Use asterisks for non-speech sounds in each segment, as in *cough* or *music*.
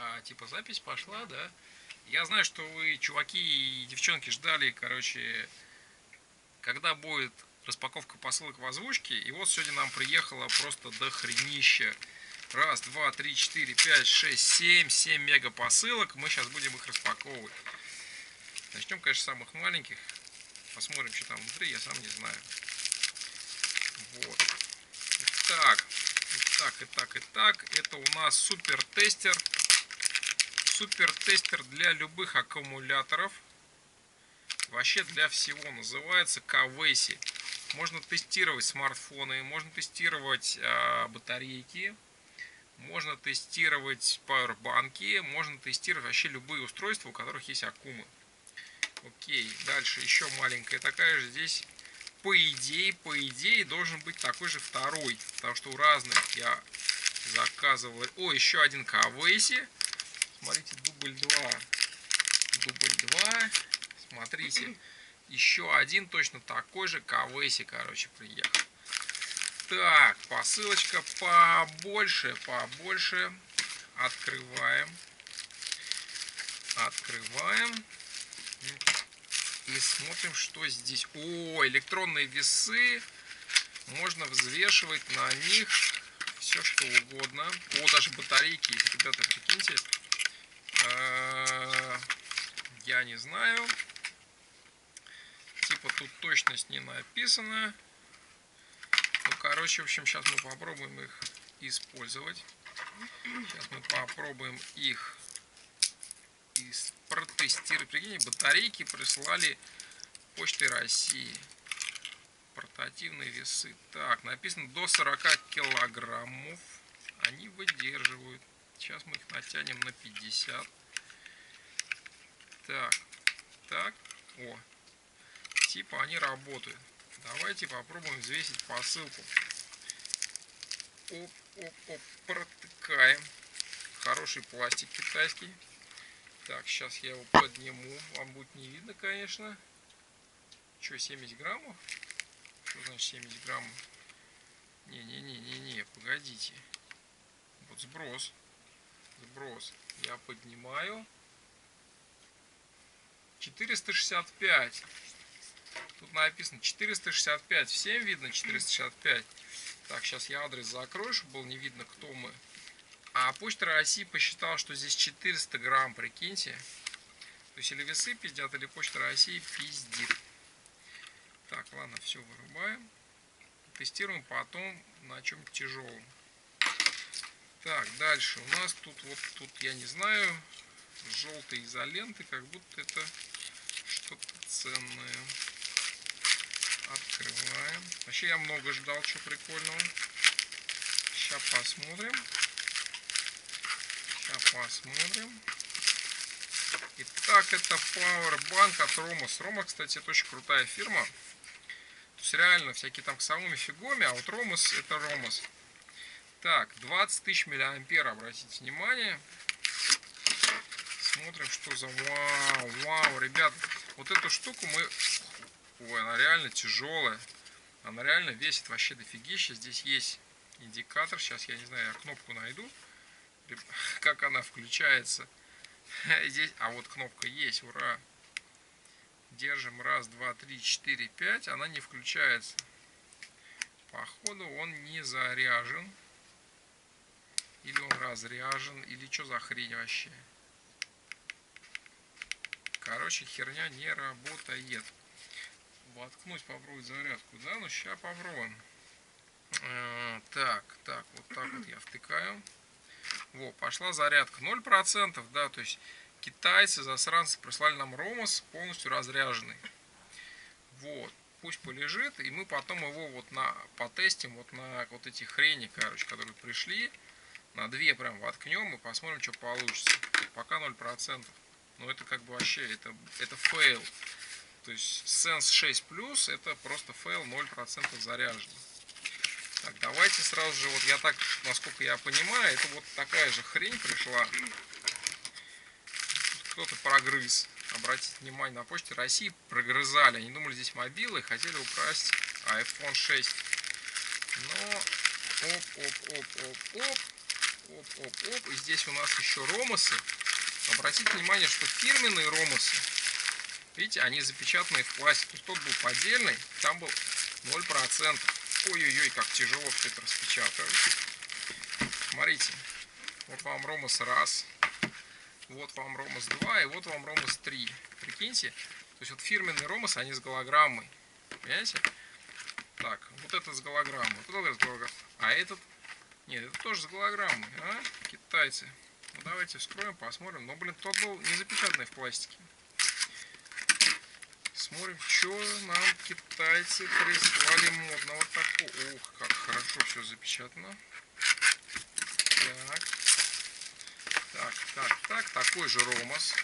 а, типа запись пошла, да. Я знаю, что вы, чуваки и девчонки, ждали, короче, когда будет распаковка посылок в озвучке. И вот сегодня нам приехало просто до хренища. Раз, два, три, четыре, пять, шесть, семь, семь мега посылок. Мы сейчас будем их распаковывать. Начнем, конечно, с самых маленьких. Посмотрим, что там внутри, я сам не знаю. Вот. Итак, итак, итак, итак. Это у нас супер тестер. Супер тестер для любых аккумуляторов. Вообще для всего. Называется Кавеси. Можно тестировать смартфоны, можно тестировать э, батарейки, можно тестировать пауэрбанки, можно тестировать вообще любые устройства, у которых есть аккумы. Окей, дальше еще маленькая такая же. Здесь по идее, по идее должен быть такой же второй, потому что у разных я заказывал. О, еще один Кавеси. Смотрите, дубль 2. Дубль 2. Смотрите. Еще один точно такой же Кавеси, короче, приехал. Так, посылочка побольше, побольше. Открываем. Открываем. И смотрим, что здесь. О, электронные весы. Можно взвешивать на них все, что угодно. О, даже батарейки. Ребята, прикиньте. Э, я не знаю типа тут точность не написана. Ну, короче, в общем, сейчас мы попробуем их использовать. Сейчас мы попробуем их протестировать. Прикиньте, батарейки прислали почтой России. Портативные весы. Так, написано до 40 килограммов. Они выдерживают. Сейчас мы их натянем на 50. Так, так. О, типа они работают. Давайте попробуем взвесить посылку. Оп, оп, оп, протыкаем. Хороший пластик китайский. Так, сейчас я его подниму. Вам будет не видно, конечно. Что, 70 граммов? Что значит 70 граммов? Не-не-не-не-не, погодите. Вот сброс. Сброс. Я поднимаю. 465. Тут написано 465. Всем видно 465. Так, сейчас я адрес закрою, чтобы было не видно, кто мы. А Почта России посчитала, что здесь 400 грамм, прикиньте. То есть или весы пиздят, или Почта России пиздит. Так, ладно, все вырубаем. Тестируем потом на чем тяжелом. Так, дальше. У нас тут вот, тут я не знаю, желтые изоленты, как будто это что-то ценное. Открываем. Вообще я много ждал, что прикольного. Сейчас посмотрим. Сейчас посмотрим. Итак, это Powerbank от Romos. Romos, кстати, это очень крутая фирма. То есть реально всякие там самыми фигоми, а вот Romos это Romos. Так, 20 тысяч миллиампер, обратите внимание. Смотрим, что за вау, вау, ребят. Вот эту штуку мы Ой, она реально тяжелая. Она реально весит вообще дофигища. Здесь есть индикатор. Сейчас я не знаю, я кнопку найду. *laughs* Как она включается. *laughs* Здесь, а вот кнопка есть, ура. Держим раз, два, три, четыре, пять. Она не включается. Походу он не заряжен. Или он разряжен. Или что за хрень вообще. Короче, херня не работает воткнуть, попробовать зарядку, да, ну сейчас попробуем. Э, так, так, вот так вот я втыкаю. Во, пошла зарядка. 0%, да, то есть китайцы, засранцы прислали нам ромас полностью разряженный. Вот, пусть полежит, и мы потом его вот на, потестим вот на вот эти хрени, короче, которые пришли. На две прям воткнем и посмотрим, что получится. Пока 0%. Но это как бы вообще, это, это фейл. То есть Sense 6 Plus это просто фейл 0% заряжен. Так, давайте сразу же, вот я так, насколько я понимаю, это вот такая же хрень пришла. Кто-то прогрыз. Обратите внимание, на почте России прогрызали. Они думали, здесь мобилы, хотели украсть iPhone 6. Но оп, оп, оп, оп, оп. Оп, оп, оп. И здесь у нас еще ромасы. Обратите внимание, что фирменные ромасы, видите, они запечатаны в пластике. Тот был поддельный, там был 0%. Ой-ой-ой, как тяжело все это распечатывать. Смотрите, вот вам ромас раз, вот вам ромас 2 и вот вам ромас 3. Прикиньте, то есть вот фирменные ромасы, они с голограммой. Понимаете? Так, вот этот с голограммой, вот этот. А этот, нет, это тоже с голограммой, а? Китайцы. Ну, давайте вскроем, посмотрим. Но, блин, тот был не запечатанный в пластике. Смотрим, что нам китайцы прислали модного такого. Ух, как хорошо все запечатано. Так. Так, так, так. Такой же ромас.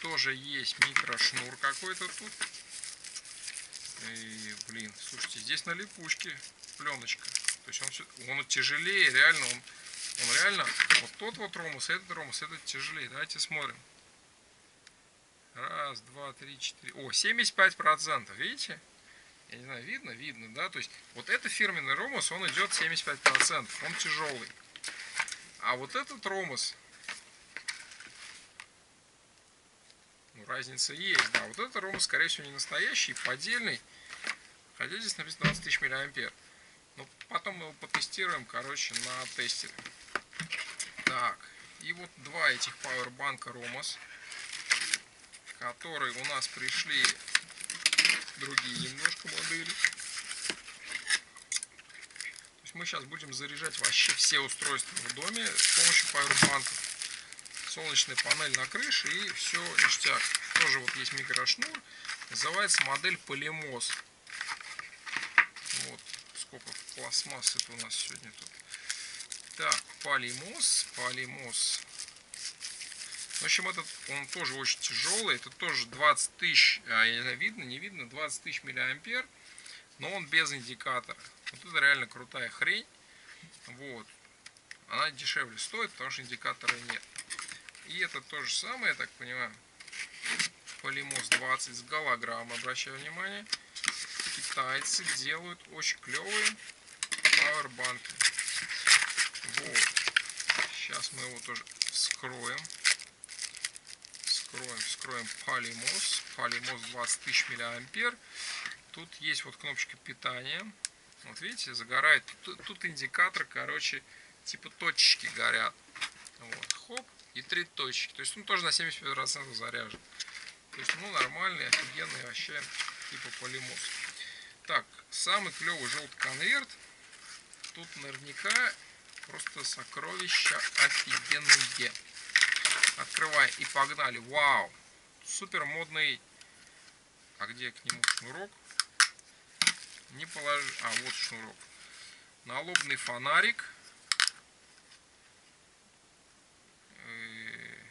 Тоже есть микрошнур какой-то тут. И, блин, слушайте, здесь на липучке пленочка. То есть он, он тяжелее, реально, он, он реально, вот тот вот ромус, этот ромус, этот тяжелее. Давайте смотрим. Раз, два, три, четыре. О, 75 процентов, видите? Я не знаю, видно? Видно, да? То есть, вот это фирменный ромус, он идет 75 процентов, он тяжелый. А вот этот ромус, ну, разница есть, да. Вот этот ромус, скорее всего, не настоящий, поддельный. Хотя здесь написано 20 тысяч миллиампер. Но потом мы его потестируем, короче, на тестере. Так, и вот два этих пауэрбанка Ромас, которые у нас пришли другие немножко модели. То есть мы сейчас будем заряжать вообще все устройства в доме с помощью пауэрбанков. Солнечная панель на крыше и все ништяк. Тоже вот есть микрошнур. Называется модель Полимоз. Вот сколько пластмассы это у нас сегодня тут. Так, полимоз, полимоз. В общем, этот, он тоже очень тяжелый. Это тоже 20 тысяч, а, видно, не видно, 20 тысяч миллиампер. Но он без индикатора. Вот это реально крутая хрень. Вот. Она дешевле стоит, потому что индикатора нет. И это то же самое, я так понимаю. Полимоз 20 с голограммой, обращаю внимание китайцы делают очень клевые пауэрбанки. Вот. Сейчас мы его тоже вскроем. Вскроем, вскроем Polymos. Polymos 20 тысяч миллиампер. Тут есть вот кнопочка питания. Вот видите, загорает. Тут, тут индикатор, короче, типа точечки горят. Вот, хоп, и три точки. То есть он тоже на 75% заряжен. То есть, ну, нормальный, офигенный вообще, типа полимоз. Так, самый клевый желтый конверт. Тут наверняка просто сокровища офигенные. Открываем и погнали. Вау! Супер модный. А где к нему шнурок? Не положи. А, вот шнурок. Налобный фонарик. Э,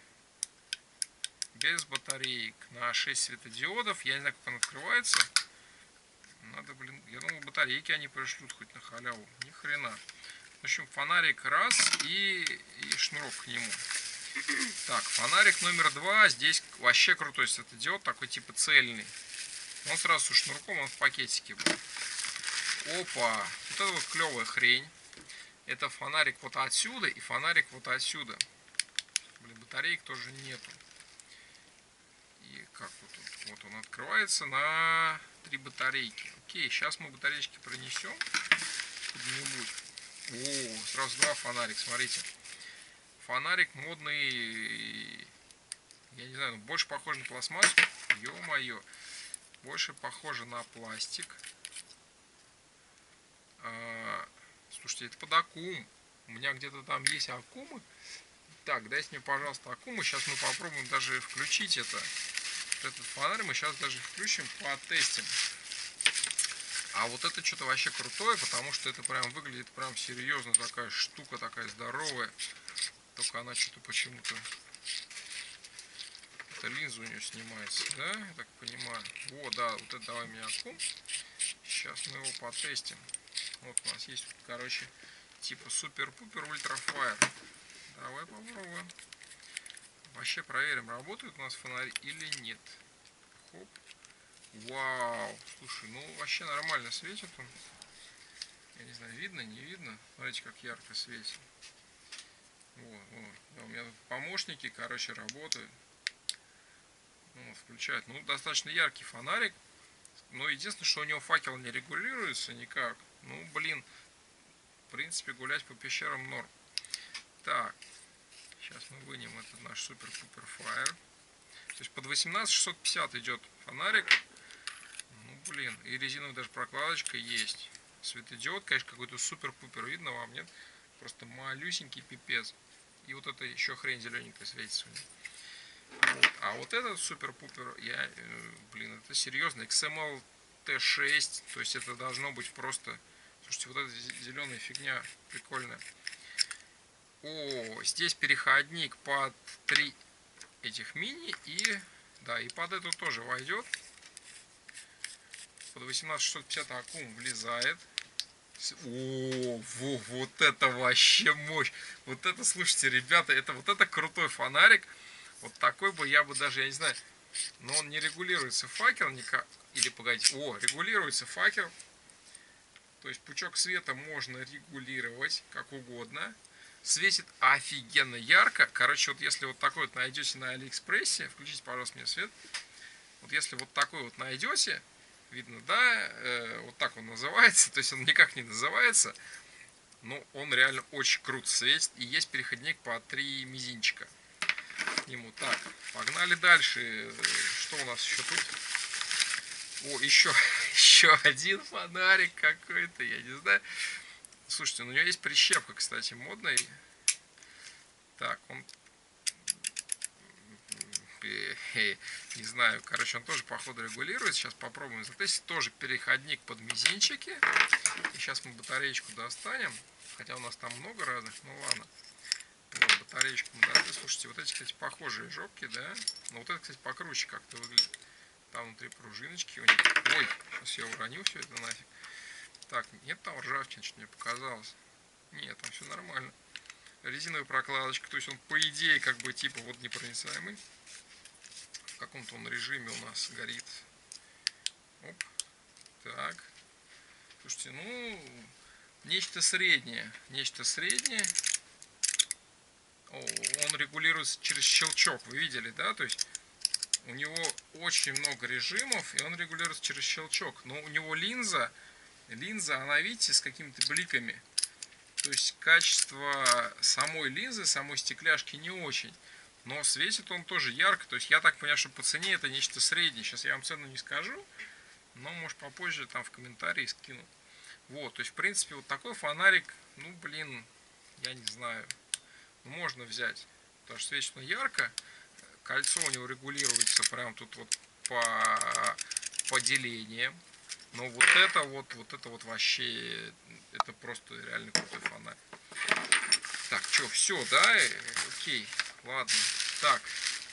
без батареек на 6 светодиодов. Я не знаю, как он открывается. Надо, блин, я думал, батарейки они пришлют хоть на халяву. Ни хрена. В общем, фонарик раз и, и шнурок к нему. Так, фонарик номер два. Здесь вообще крутой светодиод, такой типа цельный. Он сразу с шнурком, он в пакетике был. Опа! Вот это вот клевая хрень. Это фонарик вот отсюда и фонарик вот отсюда. Блин, батареек тоже нету. И как вот, вот он открывается на три батарейки. Окей, сейчас мы батареечки пронесем куда-нибудь. О, сразу два фонарика, смотрите. Фонарик модный, я не знаю, больше похож на пластмассу. Ё-моё. Больше похоже на пластик. А, слушайте, это под аккум. У меня где-то там есть аккумы. Так, дайте мне, пожалуйста, аккумы. Сейчас мы попробуем даже включить это. Этот фонарь мы сейчас даже включим, потестим. А вот это что-то вообще крутое, потому что это прям выглядит прям серьезно такая штука, такая здоровая. Только она что-то почему-то... Это линза у нее снимается, да? Я так понимаю. О, да, вот это давай меня аккум. Сейчас мы его потестим. Вот у нас есть, короче, типа супер-пупер ультрафайр. Давай попробуем. Вообще проверим, работает у нас фонарь или нет. Хоп. Вау, слушай, ну вообще нормально светит он. Я не знаю, видно, не видно. Смотрите, как ярко светит. Вот, вот. Да, у меня помощники, короче, работают. Вот, включают. Ну, достаточно яркий фонарик. Но единственное, что у него факел не регулируется никак. Ну, блин, в принципе, гулять по пещерам норм. Так, сейчас мы вынем этот наш супер-пупер фаер. То есть под 18650 идет фонарик. Ну, блин, и резиновая даже прокладочка есть. Светодиод, конечно, какой-то супер-пупер. Видно вам, нет? Просто малюсенький пипец. И вот это еще хрень зелененькая светится у него. А вот этот супер-пупер, я, э, блин, это серьезно, XML T6, то есть это должно быть просто, слушайте, вот эта зеленая фигня прикольная. О, здесь переходник под три этих мини и, да, и под эту тоже войдет. Под 18650 аккум влезает. О, во, вот это вообще мощь. Вот это, слушайте, ребята, это вот это крутой фонарик. Вот такой бы я бы даже, я не знаю, но он не регулируется факел никак. Или погодите, о, регулируется факел. То есть пучок света можно регулировать как угодно. Светит офигенно ярко. Короче, вот если вот такой вот найдете на Алиэкспрессе, включите, пожалуйста, мне свет. Вот если вот такой вот найдете, видно, да, э, вот так он называется, *laughs* то есть он никак не называется, но он реально очень круто светит. И есть переходник по 3 мизинчика к нему. Так, погнали дальше. Что у нас еще тут? О, еще, *laughs* еще один фонарик какой-то, я не знаю. Слушайте, ну у него есть прищепка, кстати, модная. Так, он... Не знаю, короче, он тоже, походу, регулирует. Сейчас попробуем затестить. Тоже переходник под мизинчики. И сейчас мы батареечку достанем. Хотя у нас там много разных, ну ладно. Вот, батареечку мы достали. Слушайте, вот эти, кстати, похожие жопки, да? Но вот это, кстати, покруче как-то выглядит. Там внутри пружиночки у них. Ой, сейчас я уронил все это нафиг. Так, нет там ржавчины, что мне показалось. Нет, там все нормально. Резиновая прокладочка, то есть он по идее как бы типа вот непроницаемый. В каком-то он режиме у нас горит. Оп. Так. Слушайте, ну, нечто среднее. Нечто среднее. О, он регулируется через щелчок, вы видели, да? То есть у него очень много режимов, и он регулируется через щелчок. Но у него линза линза, она, видите, с какими-то бликами. То есть качество самой линзы, самой стекляшки не очень. Но светит он тоже ярко. То есть я так понимаю, что по цене это нечто среднее. Сейчас я вам цену не скажу. Но, может, попозже там в комментарии скину. Вот, то есть, в принципе, вот такой фонарик, ну, блин, я не знаю. Можно взять. Потому что светит он ярко. Кольцо у него регулируется прям тут вот по, по делениям. Но вот это вот, вот это вот вообще, это просто реально крутой фонарь. Так, что, все, да? Окей, ладно. Так,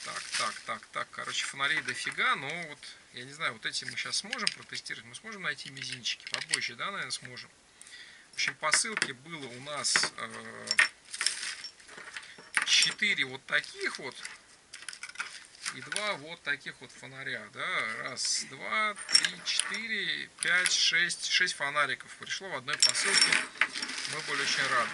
так, так, так, так. Короче, фонарей дофига, но вот, я не знаю, вот эти мы сейчас сможем протестировать. Мы сможем найти мизинчики побольше, да, наверное, сможем. В общем, по ссылке было у нас э, 4 вот таких вот и два вот таких вот фонаря, да, раз, два, три, четыре, пять, шесть, шесть фонариков пришло в одной посылке, мы были очень рады.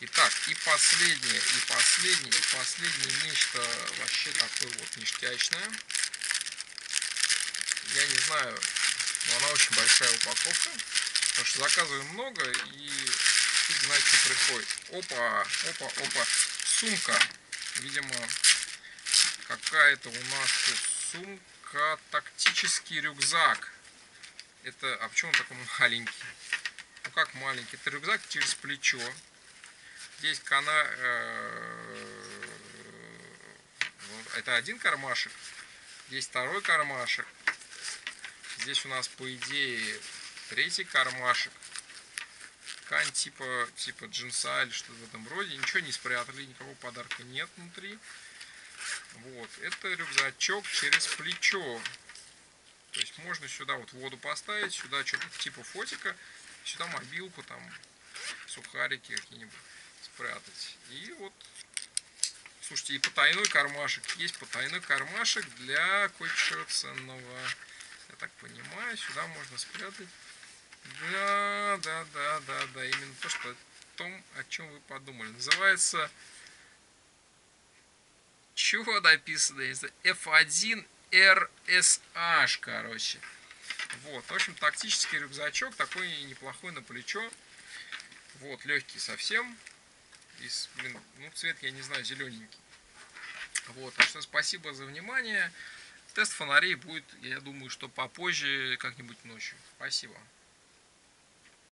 Итак, и последнее, и последнее, и последнее нечто вообще такое вот ништячное. Я не знаю, но она очень большая упаковка, потому что заказываем много и фиг знает, что приходит. Опа, опа, опа, сумка, видимо, какая-то у нас сумка, тактический рюкзак. Это, а почему он такой маленький? Ну как маленький? Это рюкзак через плечо. Здесь кана... Э, это один кармашек. Здесь второй кармашек. Здесь у нас, по идее, третий кармашек. Ткань типа, типа джинса или что-то в этом роде. Ничего не спрятали, никакого подарка нет внутри. Вот, это рюкзачок через плечо. То есть можно сюда вот воду поставить, сюда что-то типа фотика, сюда мобилку, там, сухарики какие-нибудь спрятать. И вот, слушайте, и потайной кармашек. Есть потайной кармашек для кое-чего ценного. Я так понимаю, сюда можно спрятать. Да, да, да, да, да, именно то, что о том, о чем вы подумали. Называется чего написано? F1 RSH, короче. Вот, в общем, тактический рюкзачок, такой неплохой на плечо. Вот, легкий совсем. Из, блин, ну, цвет, я не знаю, зелененький. Вот, так что спасибо за внимание. Тест фонарей будет, я думаю, что попозже, как-нибудь ночью. Спасибо.